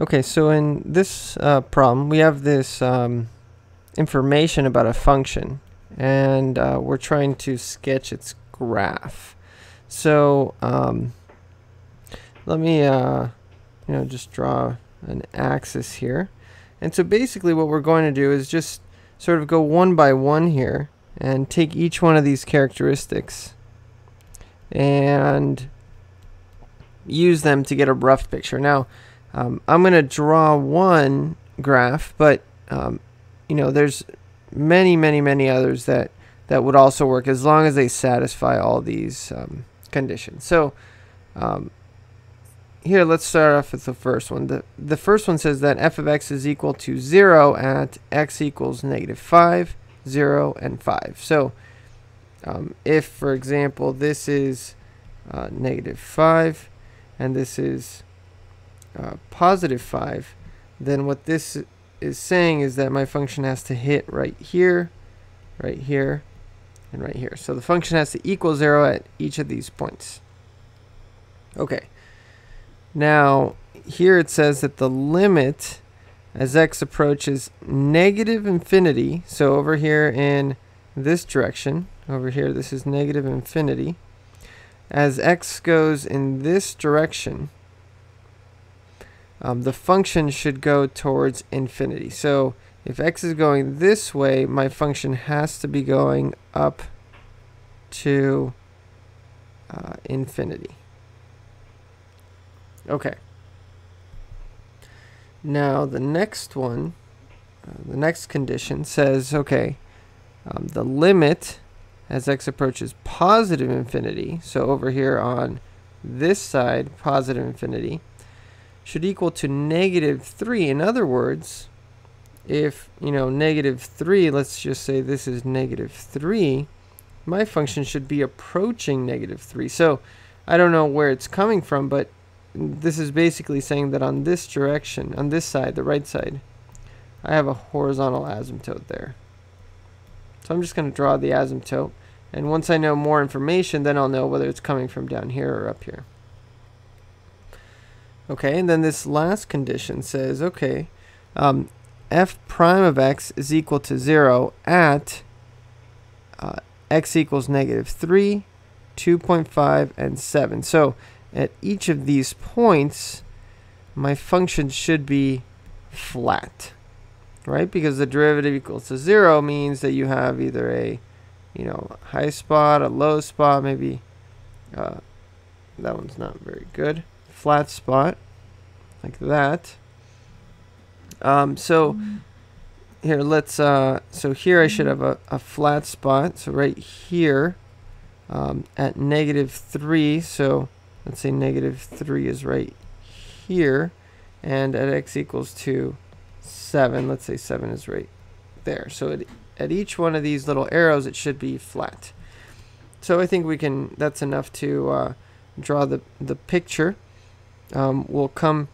Okay, so in this uh, problem, we have this um, information about a function, and uh, we're trying to sketch its graph. So um, let me, uh, you know, just draw an axis here. And so basically what we're going to do is just sort of go one by one here and take each one of these characteristics and use them to get a rough picture. Now, um, I'm going to draw one graph, but um, you know, there's many, many, many others that that would also work as long as they satisfy all these um, conditions. So um, here, let's start off with the first one. The, the first one says that f of x is equal to 0 at x equals negative 5, 0, and 5. So um, if, for example, this is uh, negative 5 and this is uh, positive 5, then what this is saying is that my function has to hit right here, right here, and right here. So the function has to equal 0 at each of these points. Okay. Now, here it says that the limit as x approaches negative infinity, so over here in this direction, over here this is negative infinity, as x goes in this direction, um, the function should go towards infinity. So if x is going this way, my function has to be going up to uh, infinity. Okay. Now the next one, uh, the next condition says, okay, um, the limit as x approaches positive infinity, so over here on this side, positive infinity, should equal to negative 3. In other words, if, you know, negative 3, let's just say this is negative 3, my function should be approaching negative 3. So I don't know where it's coming from, but this is basically saying that on this direction, on this side, the right side, I have a horizontal asymptote there. So I'm just going to draw the asymptote. And once I know more information, then I'll know whether it's coming from down here or up here. Okay, and then this last condition says, okay, um, f prime of x is equal to 0 at uh, x equals negative 3, 2.5, and 7. So at each of these points, my function should be flat, right? Because the derivative equals to 0 means that you have either a, you know, high spot, a low spot, maybe uh, that one's not very good flat spot like that. Um, so here, let's, uh, so here I should have a, a flat spot. So right here um, at negative 3, so let's say negative 3 is right here. And at x equals to 7, let's say 7 is right there. So it, at each one of these little arrows, it should be flat. So I think we can, that's enough to uh, draw the, the picture um, will come,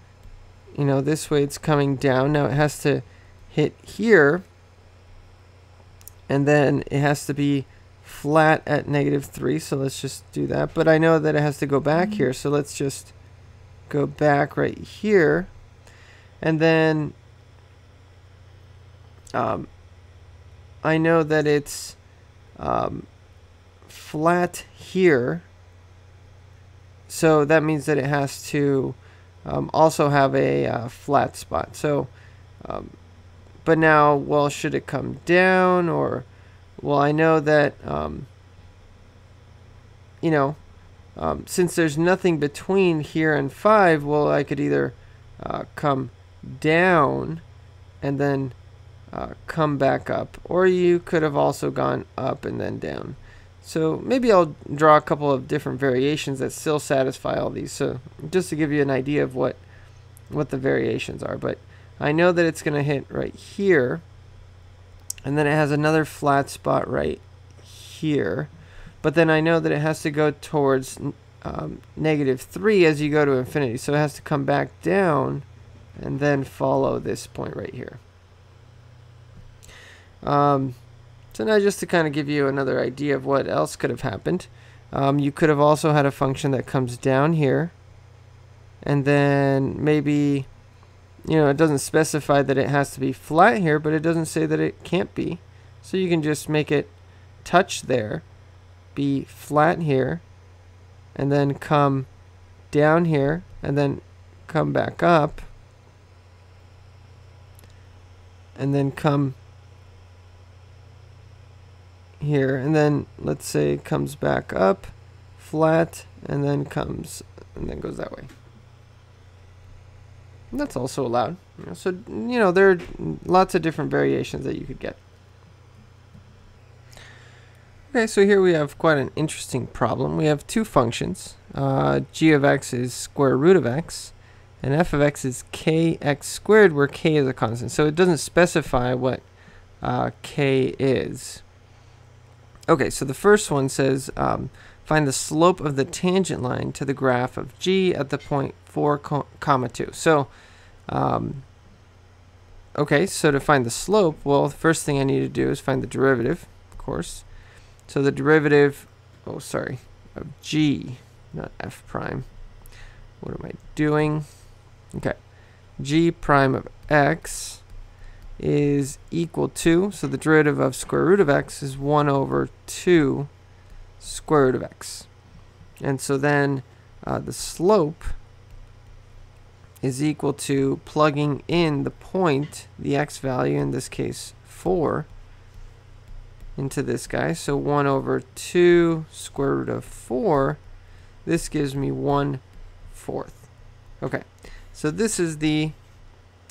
you know, this way it's coming down. Now it has to hit here, and then it has to be flat at negative 3, so let's just do that. But I know that it has to go back here, so let's just go back right here. And then um, I know that it's um, flat here, so that means that it has to um, also have a uh, flat spot. So, um, but now, well, should it come down or, well, I know that, um, you know, um, since there's nothing between here and 5, well, I could either uh, come down and then uh, come back up, or you could have also gone up and then down. So maybe I'll draw a couple of different variations that still satisfy all these. So just to give you an idea of what what the variations are. But I know that it's going to hit right here. And then it has another flat spot right here. But then I know that it has to go towards um, negative 3 as you go to infinity. So it has to come back down and then follow this point right here. Um, so now just to kind of give you another idea of what else could have happened, um, you could have also had a function that comes down here, and then maybe you know, it doesn't specify that it has to be flat here, but it doesn't say that it can't be. So you can just make it touch there, be flat here, and then come down here, and then come back up, and then come here, and then let's say it comes back up, flat, and then comes, and then goes that way. That's also allowed. So, you know, there are lots of different variations that you could get. Okay, so here we have quite an interesting problem. We have two functions. Uh, g of x is square root of x, and f of x is kx squared, where k is a constant. So it doesn't specify what uh, k is. Okay, so the first one says um, find the slope of the tangent line to the graph of g at the point 4 comma 2. So, um, okay, so to find the slope, well, the first thing I need to do is find the derivative, of course. So the derivative, oh, sorry, of g, not f prime. What am I doing? Okay, g prime of x is equal to, so the derivative of square root of x is 1 over 2 square root of x. And so then uh, the slope is equal to plugging in the point, the x value, in this case 4, into this guy. So 1 over 2 square root of 4, this gives me 1 fourth. Okay, so this is the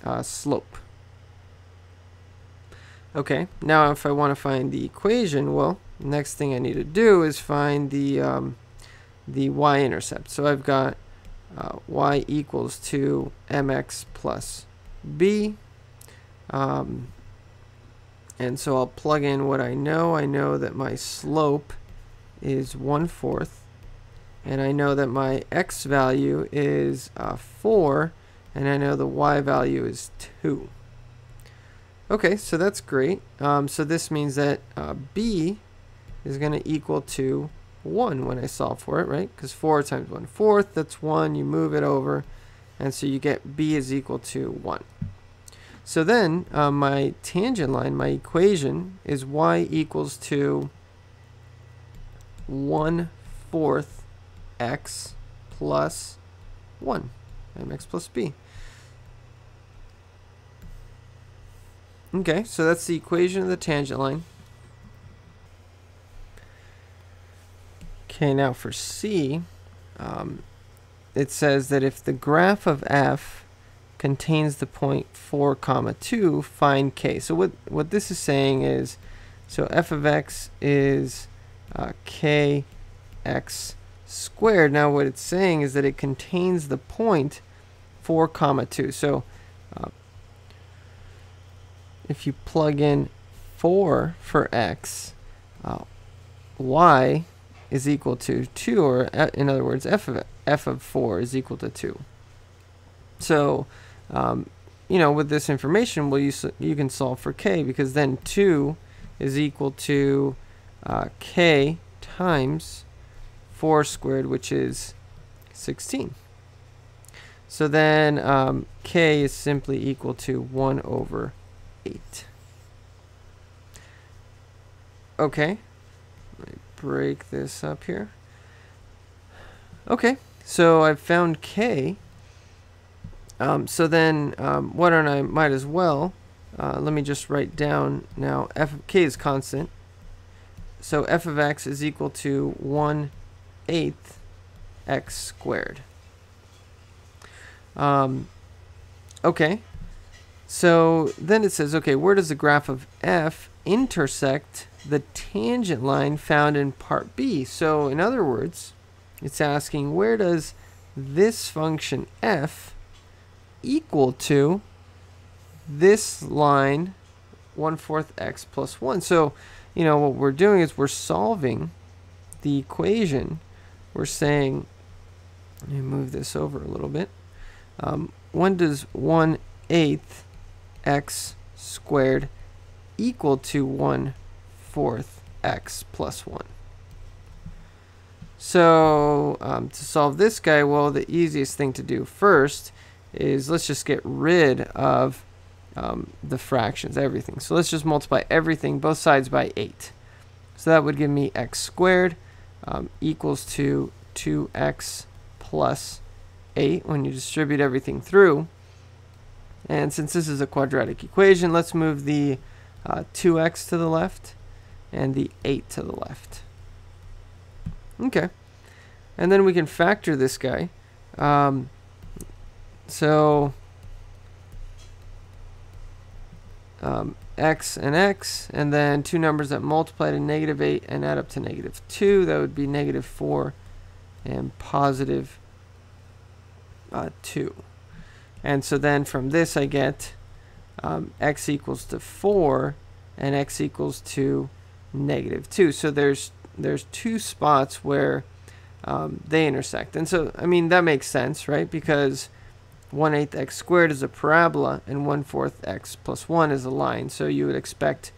uh, slope. Okay, now if I want to find the equation, well, next thing I need to do is find the um, the y-intercept. So I've got uh, y equals to mx plus b. Um, and so I'll plug in what I know. I know that my slope is 1 fourth. And I know that my x value is uh, 4. And I know the y value is 2. Okay, so that's great. Um, so this means that uh, b is going to equal to 1 when I solve for it, right? Because 4 times 1 fourth, that's 1. You move it over, and so you get b is equal to 1. So then uh, my tangent line, my equation, is y equals to 1 fourth x plus 1, mx plus b. Okay, so that's the equation of the tangent line. Okay, now for C, um, it says that if the graph of f contains the point 4 comma 2, find k. So what, what this is saying is, so f of x is uh, kx squared. Now what it's saying is that it contains the point 4 comma 2. So if you plug in 4 for x, uh, y is equal to 2, or uh, in other words, f of, f of 4 is equal to 2. So, um, you know, with this information, well, you, you can solve for k, because then 2 is equal to uh, k times 4 squared, which is 16. So then um, k is simply equal to 1 over 8. Okay. Let me break this up here. Okay, so I've found K. Um, so then, um, why don't I might as well, uh, let me just write down now, f of k is constant. So f of x is equal to 1 eighth x squared. Um, okay, so then it says, okay, where does the graph of f intersect the tangent line found in part B? So in other words, it's asking where does this function f equal to this line 1 fourth x plus 1. So, you know, what we're doing is we're solving the equation. We're saying, let me move this over a little bit. Um, when does 1 eighth x squared equal to 1 fourth x plus 1. So um, to solve this guy, well, the easiest thing to do first is let's just get rid of um, the fractions, everything. So let's just multiply everything, both sides by 8. So that would give me x squared um, equals to 2x plus 8 when you distribute everything through. And since this is a quadratic equation, let's move the uh, 2x to the left and the 8 to the left. Okay. And then we can factor this guy. Um, so um, x and x, and then two numbers that multiply to negative 8 and add up to negative 2. That would be negative 4 and positive, uh, 2. And so then from this I get um, x equals to 4 and x equals to negative 2. So there's there's two spots where um, they intersect. And so, I mean, that makes sense, right? Because 1 8th x squared is a parabola and 1 4th x plus 1 is a line. So you would expect,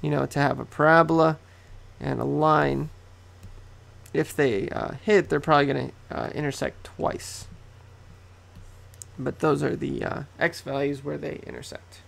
you know, to have a parabola and a line. If they uh, hit, they're probably going to uh, intersect twice. But those are the uh, x values where they intersect.